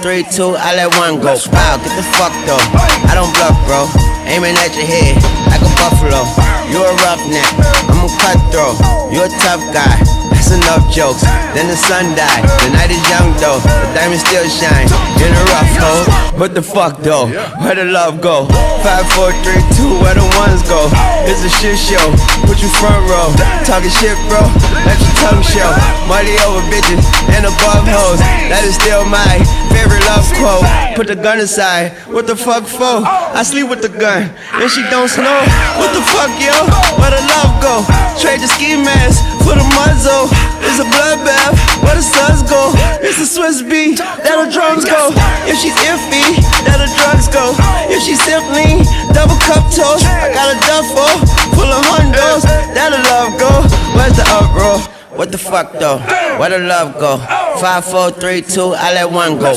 three, two, I let one go. Wow, get the fuck though. I don't bluff, bro. Aiming at your head like a buffalo. You a roughneck, I'm a cutthroat. You a tough guy. That's enough jokes. Then the sun died. The night is young though. The diamond still shine in a rough hole. What the fuck though? Where the love go? Five, four, three, two. Where the ones go? It's a shit show. Put you front row. Talking shit, bro. Let your tongue show. Money over bitches and above hoes. That is still my favorite love quote. Put the gun aside. What the fuck for? I sleep with the gun and she don't snow. What the fuck, yo? Where the love go? Trade the ski mask for the muzzle. It's a bloodbath. Where the suns go? It's a Swizz beat. That the drums go. If she's iffy, that the drugs go. If she's simply double cup toast, I got a duffel full of hundos. That the love go. Where's the uproar? What the fuck though? Where the love go? Five, four, three, two, I let one go.